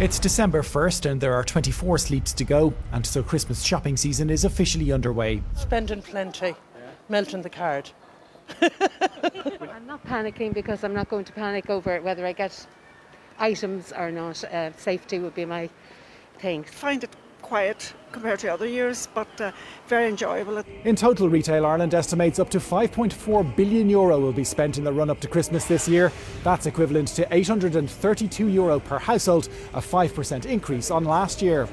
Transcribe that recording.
It's December 1st and there are 24 sleeps to go, and so Christmas shopping season is officially underway. Spending plenty, melting the card. I'm not panicking because I'm not going to panic over whether I get items or not. Uh, safety would be my thing. Find it quiet compared to other years, but uh, very enjoyable. In total, Retail Ireland estimates up to 5.4 billion euro will be spent in the run up to Christmas this year. That's equivalent to 832 euro per household, a 5% increase on last year.